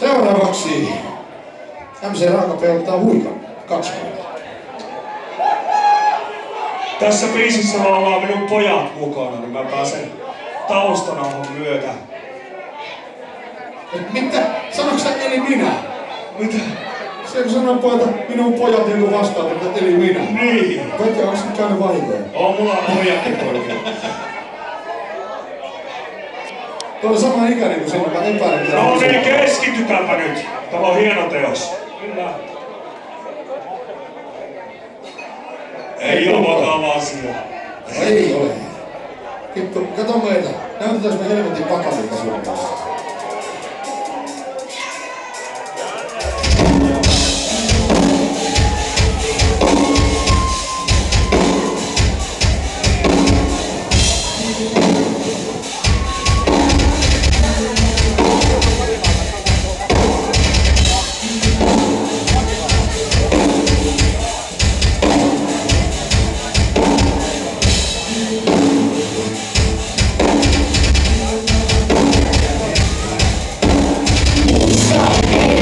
biisi. MC Raaka ottaa huikan. Kaksi Tässä biisissä ollaan minun pojat mukana, niin mä pääsen taustanauhan myötä. Mitä? Sanoiko sä eli minä? Mitä? Se kun sanoo pojat, minun pojat niin vastaan, että eli minä. Niin. Petja, onko nyt käynyt vahinkoja? On mulla pojatkin poikia. Tuo on sama ikäinen kuin sinun, mä epäilen. No niin, keskitytäänpä nyt. Tämä on hieno teos. Kyllä. Ei ole vakava asia. Ei ole. Vittu, kato meitä. Näytetäänkö me helvetin vakavilta sun kanssa. stop.